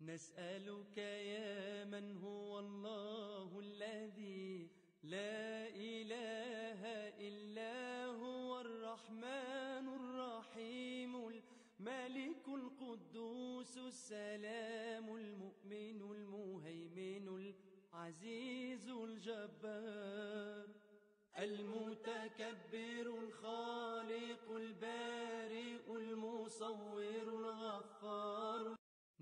نسألك يا من هو الله الذي لا إله إلا هو الرحمن الرحيم الملك القدوس السلام المؤمن المهيمن العزيز الجبار المتكبر الخالق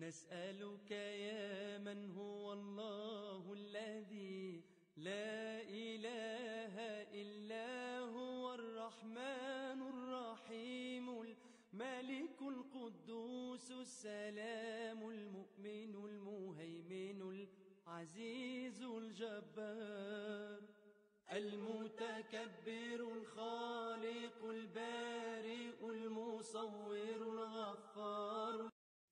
نسألك يا من هو الله الذي لا إله إلا هو الرحمن الرحيم الملك القدوس السلام المؤمن المهيمن العزيز الجبار.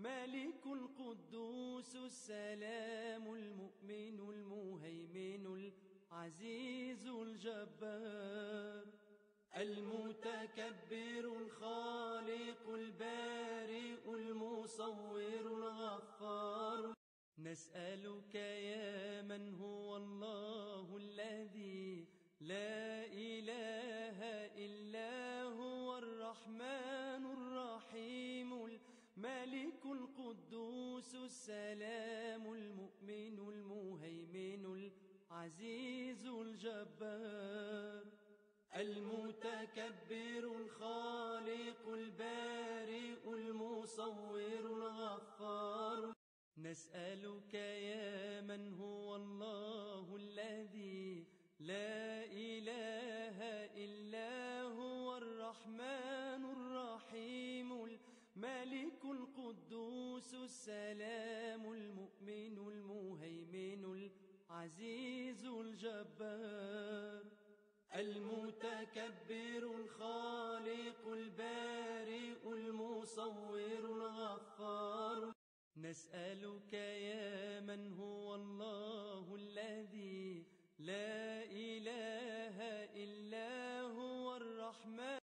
الملك القدوس السلام المؤمن المهيمن العزيز الجبار المتكبر الخالق البارئ المصور الغفار نسألك يا من هو الله الذي لا إله إلا هو الرحمن الرحيم الملك القدوس السلام المؤمن المهيمن العزيز الجبار المتكبر الخالق البارئ المصور الغفار نسألك يا من هو الله الذي العزيز الجبار المتكبر الخالق البارئ المصور الغفار. نسألك يا من هو الله الذي لا إله إلا هو الرحمن.